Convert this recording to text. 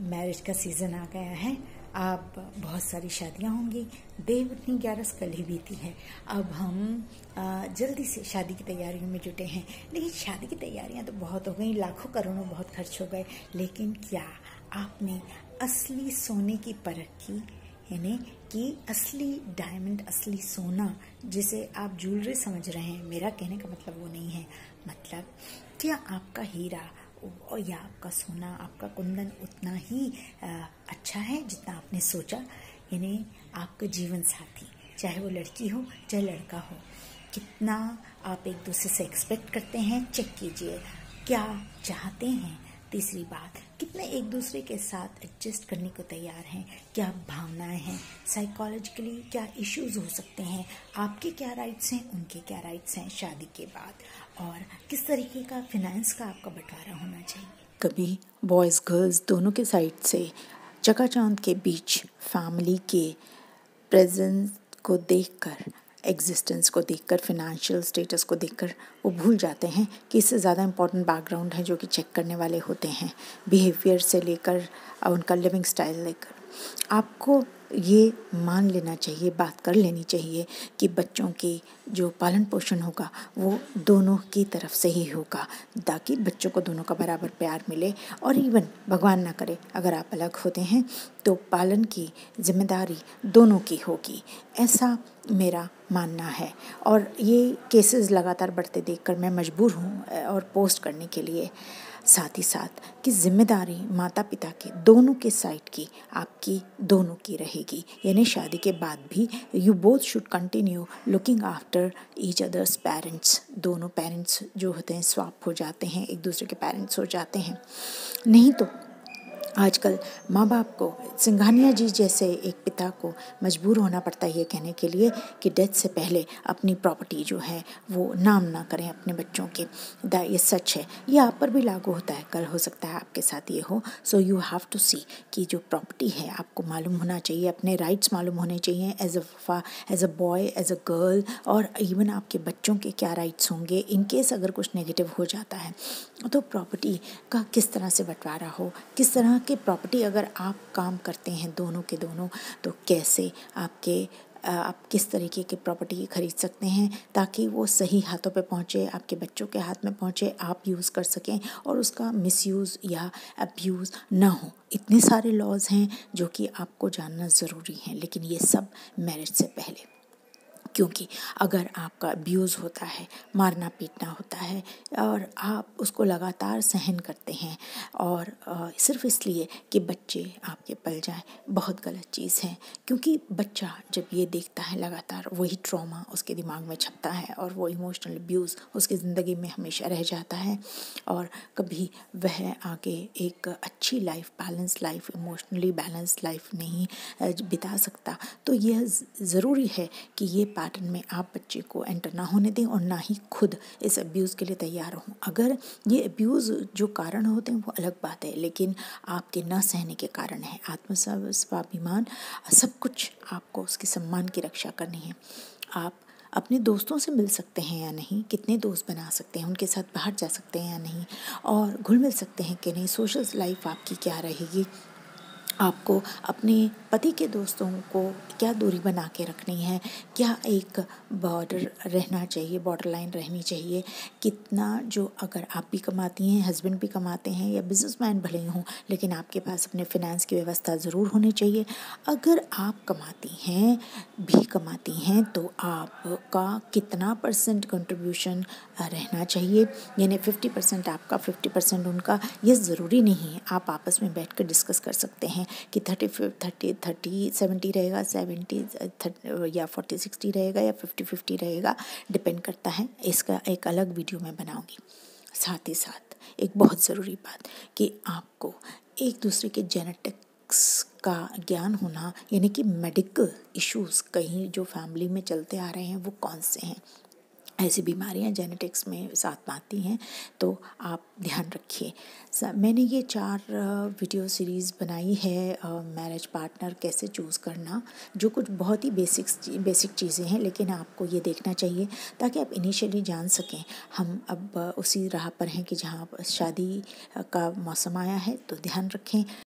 Marriage का season आ गया है। अब बहुत सारी शादियाँ होंगी। देव इतनी ग्यारस कल ही बीती है। अब हम जल्दी से शादी की तैयारियों में जुटे हैं। लेकिन शादी की तैयारियाँ तो बहुत हो गई। लाखों करोड़ों बहुत खर्च हो गए। लेकिन क्या आपने असली सोने की परख की? यानी कि असली डायमंड असली सोना, जिसे आप ज्वेलरी समझ रहे हैं। मेरा कहने का मतलब वो नहीं है। मतलब क्या आपका हीरा और या आपका सोना, आपका कुंदन उतना ही अच्छा है जितना आपने सोचा। यानी आपका जीवन साथी, चाहे वो लड़की हो, चाहे लड़का हो। कितना आप एक दूसरे से एक्सपेक्ट करते हैं? चेक कीजिए। क्या चाहते हैं? तीसरी बात कितने एक दूसरे के साथ एडजस्ट करने को तैयार हैं? क्या भावनाएँ हैं? साइकोलॉजिकली क्या इश्यूज़ हो सकते हैं? आपके क्या राइट्स हैं? उनके क्या राइट्स हैं शादी के बाद? और किस तरीके का फिनेंस का आपका बंटवारा होना चाहिए? कभी बॉयज़ गर्ल्स दोनों के साइड से चकाचांद के बीच फैमिली के प्रेजेंस को देखकर एग्जिस्टेंस को देखकर फिनेंशियल स्टेटस को देखकर वो भूल जाते हैं कि इससे ज़्यादा इंपॉर्टेंट बैकग्राउंड है जो कि चेक करने वाले होते हैं बिहेवियर से लेकर, उनका लिविंग स्टाइल लेकर। आपको ये मान लेना चाहिए, बात कर लेनी चाहिए कि बच्चों की जो पालन पोषण होगा, वो दोनों की तरफ़ से ही होगा, ताकि बच्चों को दोनों का बराबर प्यार मिले। और इवन भगवान ना करे, अगर आप अलग होते हैं तो पालन की ज़िम्मेदारी दोनों की होगी। ऐसा मेरा मानना है। और ये केसेस लगातार बढ़ते देखकर मैं मजबूर हूँ, और पोस्ट करने के लिए। साथ ही साथ कि ज़िम्मेदारी माता पिता के दोनों के साइड की, आपकी दोनों की रहेगी। यानी शादी के बाद भी you both should continue looking after each others parents दोनों पेरेंट्स जो होते हैं स्वाप हो जाते हैं, एक दूसरे के पेरेंट्स हो जाते हैं। नहीं तो आजकल माँ बाप को, सिंघानिया जी जैसे एक पिता को मजबूर होना पड़ता है ये कहने के लिए कि डेथ से पहले अपनी प्रॉपर्टी जो है, वो नाम ना करें अपने बच्चों के। दा, ये सच है। ये आप पर भी लागू होता है, कल हो सकता है आपके साथ ये हो। So you have to see कि जो प्रॉपर्टी है, आपको मालूम होना चाहिए, अपने राइट्स मालूम होने चाहिए as a as a boy as a girl और इवन आपके बच्चों के क्या राइट्स होंगे इन केस अगर कुछ नेगेटिव हो जाता है तो प्रॉपर्टी का किस तरह से बंटवारा हो, किस तरह के प्रॉपर्टी अगर आप काम करते हैं दोनों के दोनों तो कैसे आपके आप किस तरीके की प्रॉपर्टी खरीद सकते हैं ताकि वो सही हाथों पे पहुँचे, आपके बच्चों के हाथ में पहुँचे, आप यूज़ कर सकें और उसका मिसयूज़ या अब्यूज़ ना हो। इतने सारे लॉज हैं जो कि आपको जानना ज़रूरी है, लेकिन ये सब मैरिज से पहले। क्योंकि अगर आपका अब्यूज़ होता है, मारना पीटना होता है और आप उसको लगातार सहन करते हैं और सिर्फ़ इसलिए कि बच्चे आपके पल जाए, बहुत गलत चीज़ है। क्योंकि बच्चा जब ये देखता है लगातार, वही ट्रॉमा उसके दिमाग में छपता है और वो इमोशनल अब्यूज़ उसकी ज़िंदगी में हमेशा रह जाता है और कभी वह आगे एक अच्छी life balance life emotionally balance life नहीं बिता सकता। तो यह ज़रूरी है कि ये पैटर्न में आप बच्चे को एंटर ना होने दें और ना ही खुद इस अब्यूज़ के लिए तैयार हों। अगर ये अब्यूज़ जो कारण होते हैं, वो अलग बात है, लेकिन आपके न सहने के कारण है। आत्मस्वाभिमान सब कुछ आपको उसके सम्मान की रक्षा करनी है। आप अपने दोस्तों से मिल सकते हैं या नहीं, कितने दोस्त बना सकते हैं, उनके साथ बाहर जा सकते हैं या नहीं, और घुल मिल सकते हैं कि नहीं सोशल लाइफ आपकी क्या रहेगी? आपको अपने पति के दोस्तों को क्या दूरी बना के रखनी है? क्या एक बॉर्डर रहना चाहिए बॉर्डर लाइन रहनी चाहिए? कितना जो अगर आप भी कमाती हैं हस्बैंड भी कमाते हैं या बिजनेसमैन भले ही हों, लेकिन आपके पास अपने फिनेंस की व्यवस्था ज़रूर होनी चाहिए। अगर आप कमाती हैं, भी कमाती हैं तो आपका कितना परसेंट कंट्रीब्यूशन रहना चाहिए? यानी फिफ्टी परसेंट आपका फिफ्टी परसेंट उनका, ये ज़रूरी नहीं है। आप आपस में बैठ कर डिस्कस कर सकते हैं कि थर्टी थर्टी थर्टी सेवेंटी रहेगा सेवेंटी या फोर्टी सिक्सटी रहेगा या फिफ्टी फिफ्टी रहेगा डिपेंड करता है। इसका एक अलग वीडियो मैं बनाऊँगी। साथ ही साथ एक बहुत ज़रूरी बात कि आपको एक दूसरे के जेनेटिक्स का ज्ञान होना, यानी कि मेडिकल इश्यूज़ कहीं जो फैमिली में चलते आ रहे हैं, वो कौन से हैं? ऐसी बीमारियाँ जेनेटिक्स में साथ में आती हैं तो आप ध्यान रखिए। मैंने ये चार वीडियो सीरीज़ बनाई है मैरिज पार्टनर कैसे चूज़ करना, जो कुछ बहुत ही बेसिक्स बेसिक चीज़ें हैं, लेकिन आपको ये देखना चाहिए, ताकि आप इनिशियली जान सकें। हम अब उसी राह पर हैं कि जहाँ शादी का मौसम आया है तो ध्यान रखें।